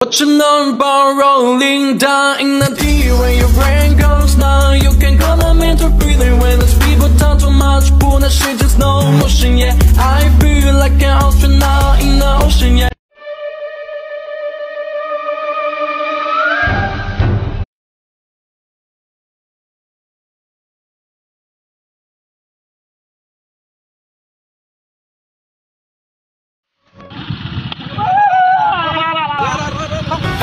What you know about rolling down in the tea when your brain goes down? You can call them into breathing when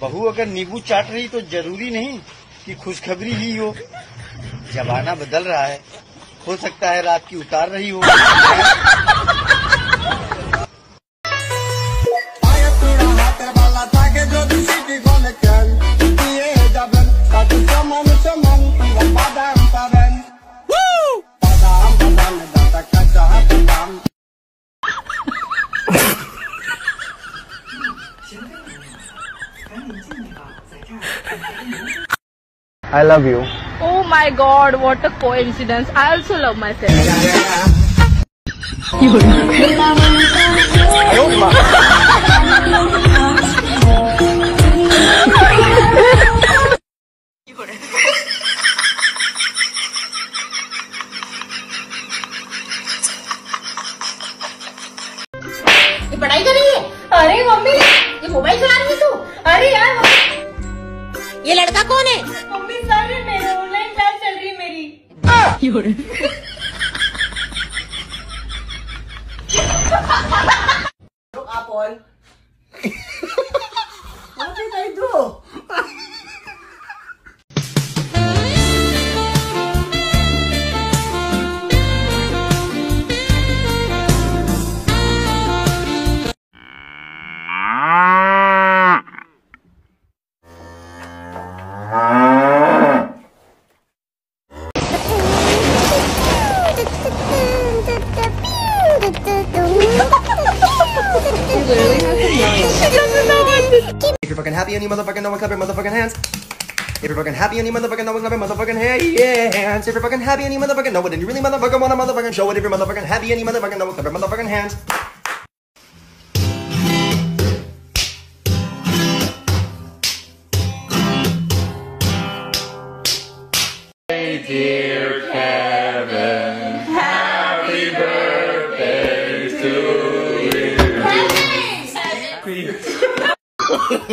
बहू, अगर नींबू चाट रही तो ज़रूरी नहीं कि खुशखबरी ही हो। जमाना बदल रहा है। हो सकता है रात की उतार रही हो। I love you. Oh my god, what a coincidence. I also love myself. पढ़ाई कर अरे mummy 有人。Look, Apple. What did I do? If you're fucking happy and you motherfucking know it, clap your motherfucking hands. If you're fucking happy and you motherfucking know it, clap your motherfucking hands. If you're fucking happy and you motherfucking know it, and you really motherfucking wanna motherfucking show it. If you're motherfucking happy and you motherfucking know it, clap your motherfucking hands.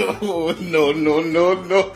Oh, no no no no